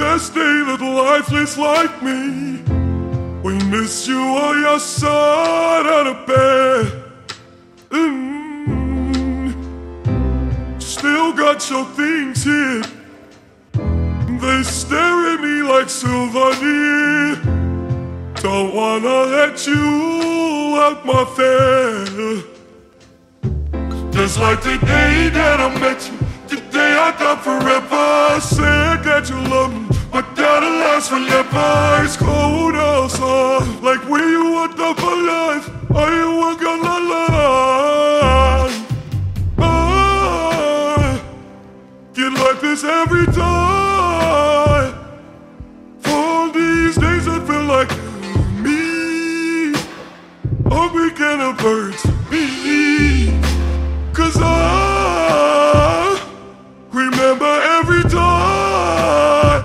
Guess they like me. We miss you on your side of the bed. Mm. Still got your things here. They stare at me like deer. Don't wanna let you out my fair. Just like the day that I met you, the day I thought forever. Said that you love me, but that'll last forever. It's cold outside, like when you want up alive. Are you gonna lie? I'm beginning to hurt me. Cause I remember every time.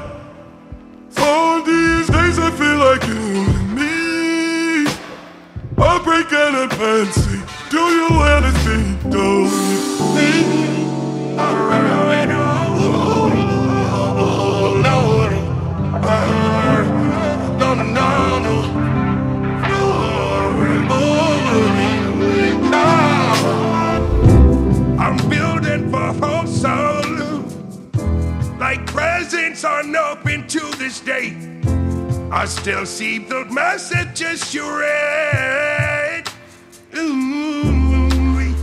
For these days, I feel like you and me. I break out and Like presents unopened to this day. I still see the messages you read. Ooh.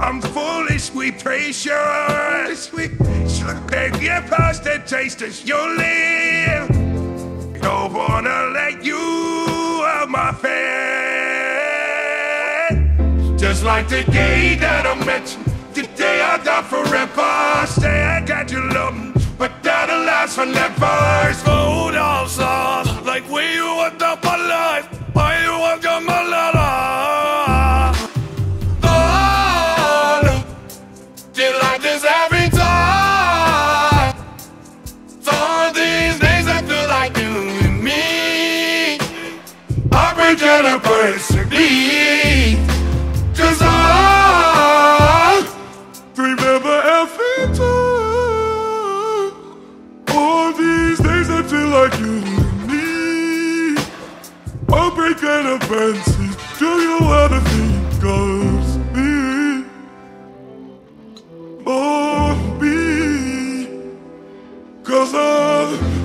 I'm foolish, we precious. We should beg you past the taste as you live. Don't wanna let you out my face. Just like the day that I met you, the day I died forever. Say I got you love, but that'll last forever. It's gold outside, like when you want up my life, why you want up my life? Feel like this every time. These days I feel like you and me. I out a person, in a fancy. Do you wanna think of me? Oh, me. Cause I.